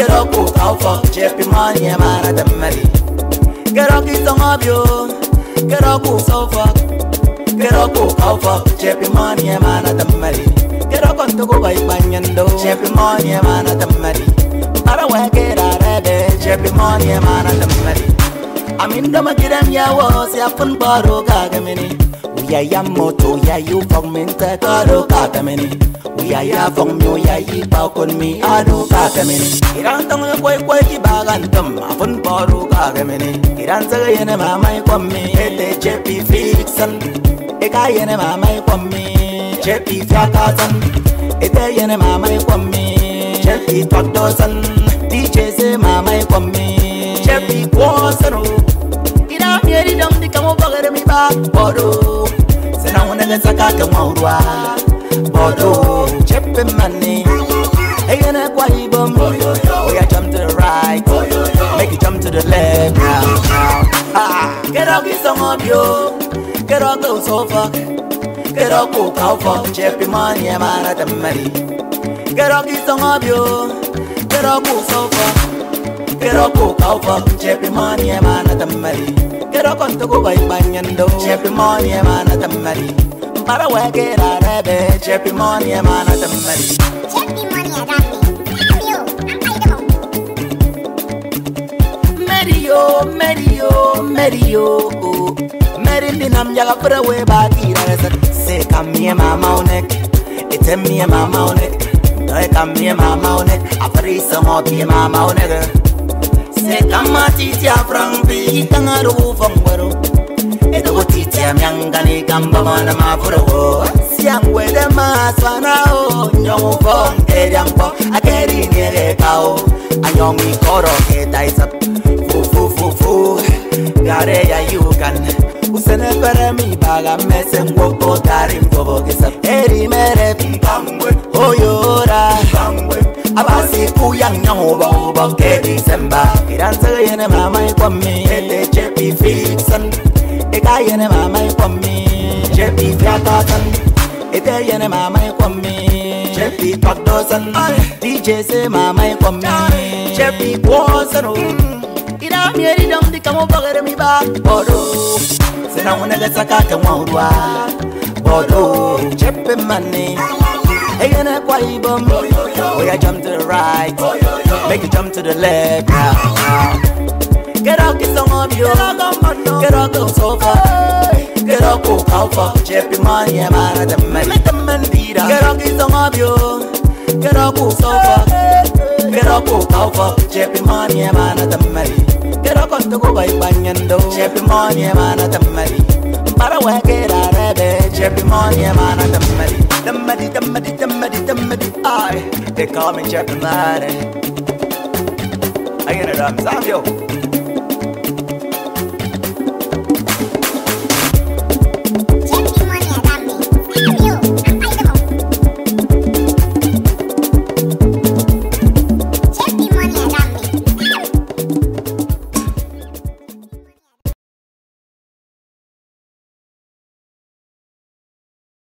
Get up, JP Money, and I'm at the melee. get some of you. Get up, go so fuck. Get up, go cow fuck. Chapping money, man, at the money. Kiro kontu kubai banyendo Shepi monye mana tamari Ara wake rarede Shepi monye mana tamari Amindo makirem ya wo Si afun baro kagamini Uya ya moto ya yu fong minta karo kagamini Uya ya fong nyo ya yi pao kon mi adu kagamini Iran tong ya kway kway ki bagan tam Afun baro kagamini Iran saga yene mamay kwammi Ete chepi fixan Eka yene mamay kwammi Chepi fiakasan Ete yene mamay kwam mi Chepi twakdosan DJ se mamay kwam mi Chepi kwasano Ina mieri dam di kamo bagare mi ba Bodo. Sena ga saka ka maurwa Bodo. Chepe mani yana kwa ibom yeah jump to the right Make it jump to the left now now. Ah Get up get some of you. Get up go so Geroo ku kaufo chepimon ye mara temeri Geroo ki songobyo Geroo ku sofo Geroo ku kaufo chepimon ye mara temeri Geroo kontu ku bai banyendo chepimon ye mara temeri Mbara wege la rebe chepimon ye mara temeri Chepimon ye rafi Merio, Merio, Merio, oh. Erinam jaga brawe bagira resa. Se kamie mama onek Ite mie mama onek Toe kamie mama onek Afri somo pie mama onek Se kamati tia frang pi Tanga ruhu fong baru Ito ko titia miangani Kamba mana mafuro ho Siang wede maswana ho Nyongu fong eriang po Akeri nyele kao. Anyong ikoro keta isap Fu fu fu fu Gare ya yukan Fu fu fu fu pere mi baga mesen wo ko tarim fobo ke sap. Eri mere pambwe. Oyora. Pambwe. abasi kuyang nyang uba uba ke December. Iran yene mama kwami ete chepi fixan Eka yene mama kwami chepi fiatasan Ete yene mama kwami chepi pakdosan DJ se kwami chepi Ina mieri dam di kamo bagare mi ba Bodo Sena wana ga saka ka mwaurwa Bodo chepi money Hey, that why bum. Oh, yeah, jump to the right. Make it jump to the left. Get up, get some of you. Get up, go so far. Get up, go cow for JP Money, yeah, man, at the man. The man be. Get up, get some of you. Get up, go so far. Get up, go cow for JP Money, yeah, man, at the man. tukuba ikpanyendo chepimoni mana tammari para wakera rebe chepimoni mana tammari tammari tammari tammari tammari ay they call me chepimani I get it up, Zambio.